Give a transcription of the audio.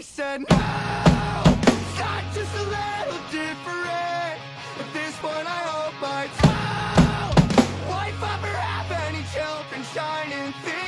I said no, not just a little different. But this one I hope I tell. Wife up or have any children shining through.